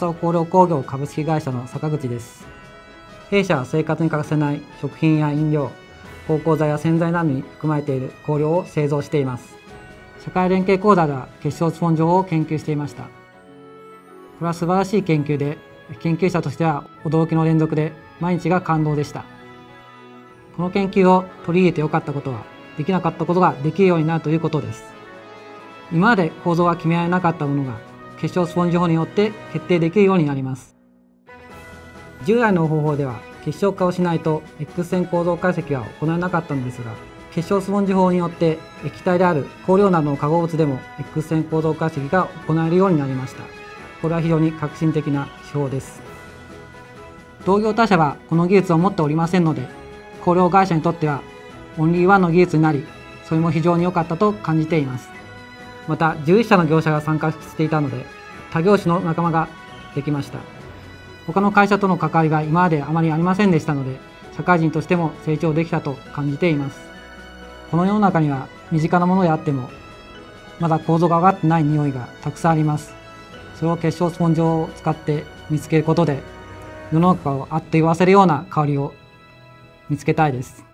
朝尾香料工業株式会社の坂口です。弊社は生活に欠かせない食品や飲料芳香剤や洗剤などに含まれている香料を製造しています。社会連携講座では結晶スポンジを研究していました。これは素晴らしい研究で研究者としては驚きの連続で毎日が感動でした。この研究を取り入れてよかったことはできなかったことができるようになるということです。今まで構造が決められなかったものが結晶スポンジ法によって決定できるようになります。従来の方法では結晶化をしないと X 線構造解析は行えなかったのですが結晶スポンジ法によって液体である香料などの化合物でも X 線構造解析が行えるようになりました。これは非常に革新的な手法です。同業他社はこの技術を持っておりませんので香料会社にとってはオンリーワンの技術になりそれも非常に良かったと感じています。また11社の業者が参加していたので他業種の仲間ができました。他の会社との関わりが今まであまりありませんでしたので社会人としても成長できたと感じています。この世の中には身近なものであってもまだ構造が上がってない匂いがたくさんあります。それを結晶スポンジを使って見つけることで世の中をあっと言わせるような香りを見つけたいです。